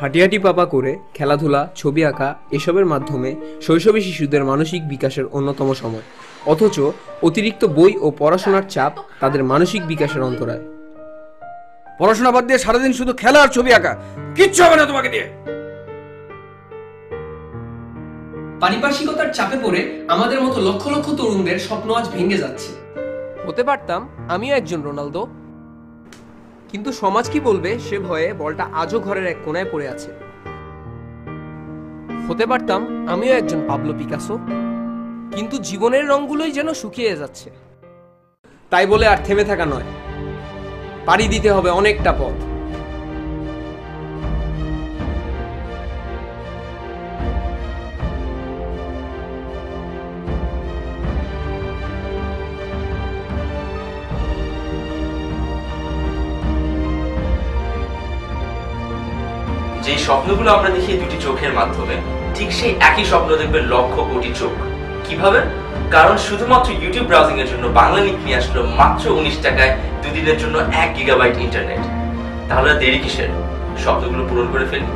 হাঁটিহাঁটি পাপা করে খেলাধুলা ছবি আঁকা এসবের মাধ্যমে শৈশবে শিশুদের মানসিক বিকাশের অন্যতম সময়। অথচ অতিরিক্ত বই ও পড়াশোনার চাপ তাদের মানসিক বিকাশের অন্তরায়। পড়াশোনা বাদ দিয়ে সারাদিন শুধু খেলা আর ছবি আঁকা কিচ্ছু হবে না তোমাকে দিয়ে। পারিপার্শ্বিকতার চাপে পড়ে আমাদের মতো লক্ষ লক্ষ তরুণদের স্বপ্ন আজ ভেঙে যাচ্ছে। হতে পারতাম আমিও একজন রোনালদো কিন্তু সমাজ কি বলবে? সে ভয়ে বলটা আজও ঘরের এক কোনায় পড়ে আছে। হতে পারতাম আমিও একজন পাবলো পিকাসো, কিন্তু জীবনের রঙগুলোই যেন শুকিয়ে যাচ্ছে। তাই বলে আর থেমে থাকা নয়। পাড়ি দিতে হবে অনেকটা পথ। যে স্বপ্নগুলো আমরা দেখি দুটি চোখের মাধ্যমে, ঠিক সেই একই স্বপ্ন দেখবে লক্ষ কোটি চোখ। কীভাবে? কারণ শুধুমাত্র ইউটিউব ব্রাউজিং এর জন্য বাংলা লিখ নিয়ে আসলো মাত্র উনিশ টাকায় দুদিনের জন্য এক গিগাবাইট ইন্টারনেট তাহলে দেরি কিসের? স্বপ্নগুলো পূরণ করে ফেলি।